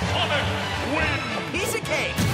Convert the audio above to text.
He's wins. Piece cake.